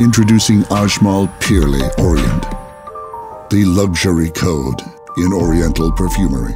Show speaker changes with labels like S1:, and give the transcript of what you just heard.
S1: Introducing Ajmal Peerly Orient, the luxury code in Oriental perfumery.